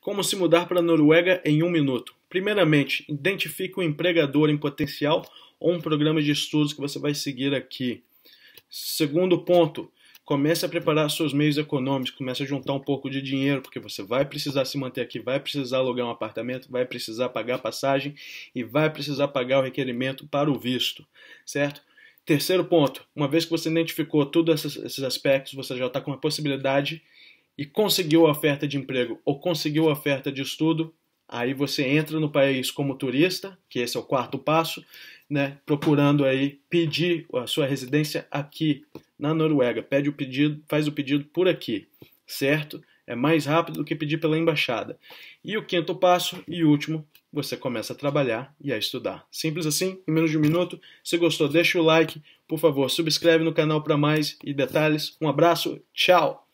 Como se mudar para a Noruega em um minuto? Primeiramente, identifique um empregador em potencial ou um programa de estudos que você vai seguir aqui. Segundo ponto, comece a preparar seus meios econômicos, comece a juntar um pouco de dinheiro, porque você vai precisar se manter aqui, vai precisar alugar um apartamento, vai precisar pagar passagem e vai precisar pagar o requerimento para o visto, certo? Terceiro ponto, uma vez que você identificou todos esses aspectos, você já está com a possibilidade e conseguiu a oferta de emprego ou conseguiu a oferta de estudo, aí você entra no país como turista, que esse é o quarto passo, né, procurando aí pedir a sua residência aqui na Noruega. Pede o pedido, faz o pedido por aqui, certo? É mais rápido do que pedir pela embaixada. E o quinto passo e último, você começa a trabalhar e a estudar. Simples assim, em menos de um minuto. Se gostou, deixa o like, por favor, subscreve no canal para mais e detalhes. Um abraço, tchau!